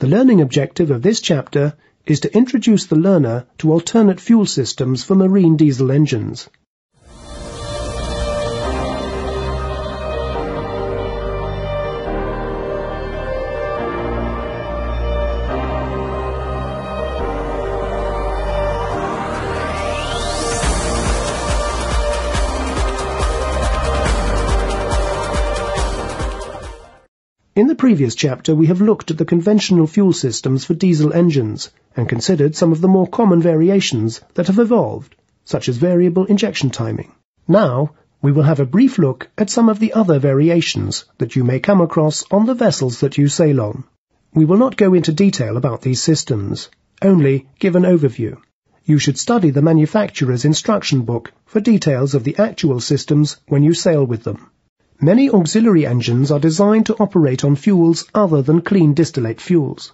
The learning objective of this chapter is to introduce the learner to alternate fuel systems for marine diesel engines. In the previous chapter, we have looked at the conventional fuel systems for diesel engines and considered some of the more common variations that have evolved, such as variable injection timing. Now, we will have a brief look at some of the other variations that you may come across on the vessels that you sail on. We will not go into detail about these systems, only give an overview. You should study the manufacturer's instruction book for details of the actual systems when you sail with them. Many auxiliary engines are designed to operate on fuels other than clean distillate fuels.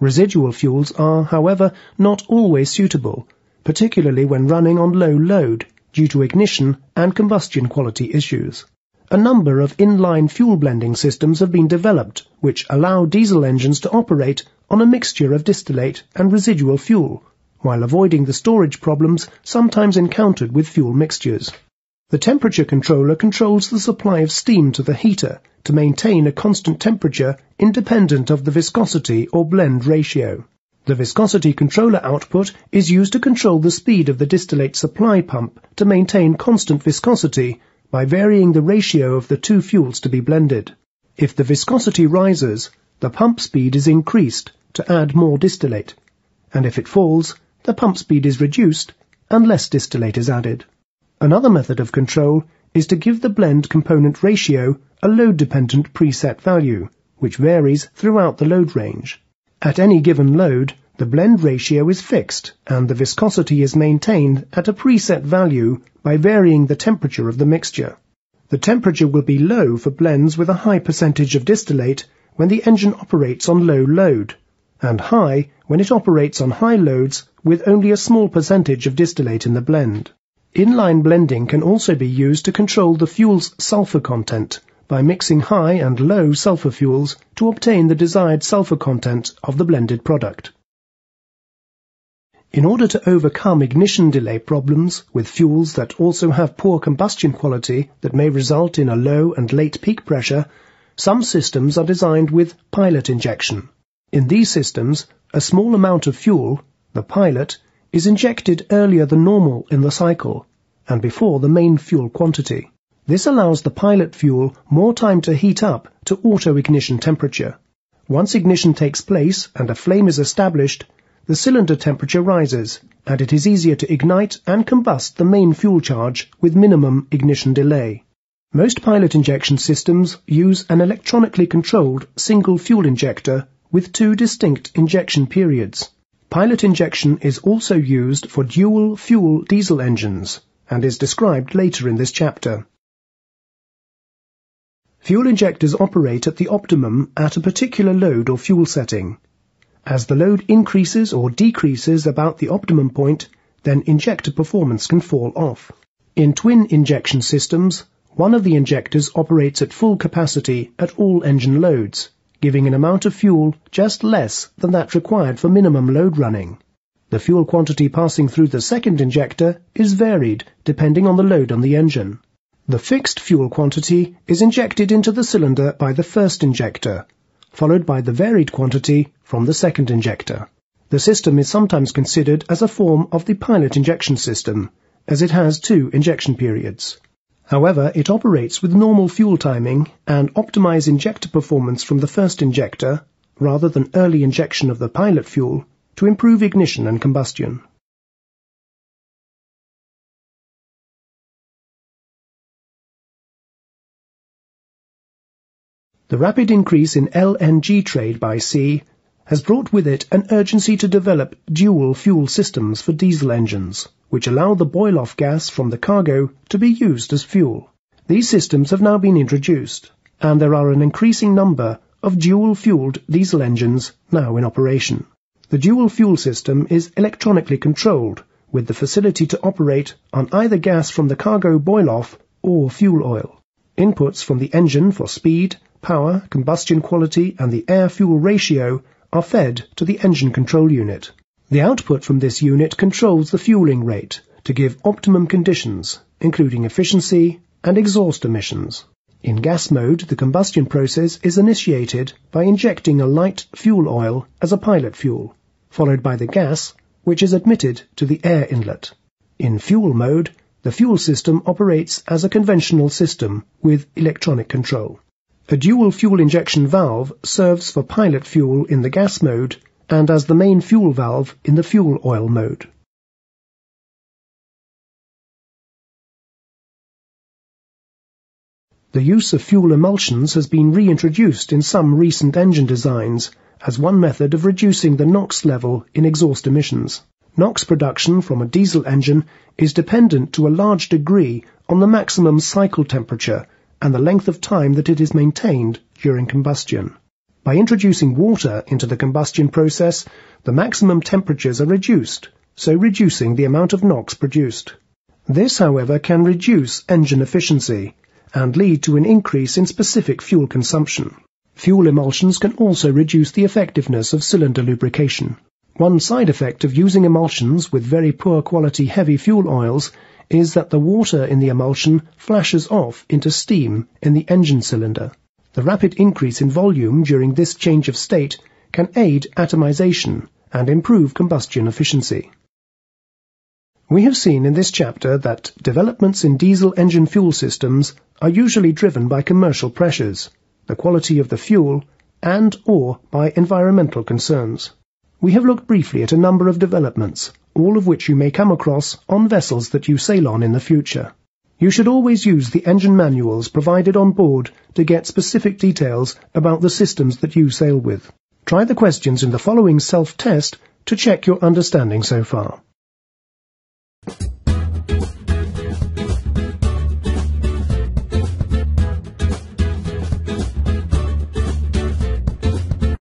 Residual fuels are, however, not always suitable, particularly when running on low load due to ignition and combustion quality issues. A number of inline fuel blending systems have been developed which allow diesel engines to operate on a mixture of distillate and residual fuel, while avoiding the storage problems sometimes encountered with fuel mixtures. The temperature controller controls the supply of steam to the heater to maintain a constant temperature independent of the viscosity or blend ratio. The viscosity controller output is used to control the speed of the distillate supply pump to maintain constant viscosity by varying the ratio of the two fuels to be blended. If the viscosity rises, the pump speed is increased to add more distillate, and if it falls, the pump speed is reduced and less distillate is added. Another method of control is to give the blend component ratio a load-dependent preset value, which varies throughout the load range. At any given load, the blend ratio is fixed and the viscosity is maintained at a preset value by varying the temperature of the mixture. The temperature will be low for blends with a high percentage of distillate when the engine operates on low load, and high when it operates on high loads with only a small percentage of distillate in the blend. Inline blending can also be used to control the fuel's sulfur content by mixing high and low sulfur fuels to obtain the desired sulfur content of the blended product. In order to overcome ignition delay problems with fuels that also have poor combustion quality that may result in a low and late peak pressure, some systems are designed with pilot injection. In these systems, a small amount of fuel, the pilot, is injected earlier than normal in the cycle and before the main fuel quantity. This allows the pilot fuel more time to heat up to auto-ignition temperature. Once ignition takes place and a flame is established, the cylinder temperature rises, and it is easier to ignite and combust the main fuel charge with minimum ignition delay. Most pilot injection systems use an electronically controlled single fuel injector with two distinct injection periods. Pilot injection is also used for dual fuel diesel engines and is described later in this chapter. Fuel injectors operate at the optimum at a particular load or fuel setting. As the load increases or decreases about the optimum point, then injector performance can fall off. In twin injection systems, one of the injectors operates at full capacity at all engine loads, giving an amount of fuel just less than that required for minimum load running. The fuel quantity passing through the second injector is varied depending on the load on the engine. The fixed fuel quantity is injected into the cylinder by the first injector, followed by the varied quantity from the second injector. The system is sometimes considered as a form of the pilot injection system, as it has two injection periods. However, it operates with normal fuel timing and optimize injector performance from the first injector, rather than early injection of the pilot fuel, to improve ignition and combustion. The rapid increase in LNG trade by sea has brought with it an urgency to develop dual fuel systems for diesel engines which allow the boil-off gas from the cargo to be used as fuel. These systems have now been introduced, and there are an increasing number of dual-fueled diesel engines now in operation. The dual fuel system is electronically controlled, with the facility to operate on either gas from the cargo boil-off or fuel oil. Inputs from the engine for speed, power, combustion quality, and the air-fuel ratio are fed to the engine control unit. The output from this unit controls the fueling rate to give optimum conditions, including efficiency and exhaust emissions. In gas mode, the combustion process is initiated by injecting a light fuel oil as a pilot fuel, followed by the gas, which is admitted to the air inlet. In fuel mode, the fuel system operates as a conventional system with electronic control. A dual fuel injection valve serves for pilot fuel in the gas mode and as the main fuel valve in the fuel oil mode. The use of fuel emulsions has been reintroduced in some recent engine designs as one method of reducing the NOx level in exhaust emissions. NOx production from a diesel engine is dependent to a large degree on the maximum cycle temperature and the length of time that it is maintained during combustion. By introducing water into the combustion process, the maximum temperatures are reduced, so reducing the amount of NOx produced. This, however, can reduce engine efficiency and lead to an increase in specific fuel consumption. Fuel emulsions can also reduce the effectiveness of cylinder lubrication. One side effect of using emulsions with very poor quality heavy fuel oils is that the water in the emulsion flashes off into steam in the engine cylinder. The rapid increase in volume during this change of state can aid atomization and improve combustion efficiency. We have seen in this chapter that developments in diesel engine fuel systems are usually driven by commercial pressures, the quality of the fuel, and or by environmental concerns. We have looked briefly at a number of developments, all of which you may come across on vessels that you sail on in the future. You should always use the engine manuals provided on board to get specific details about the systems that you sail with. Try the questions in the following self-test to check your understanding so far.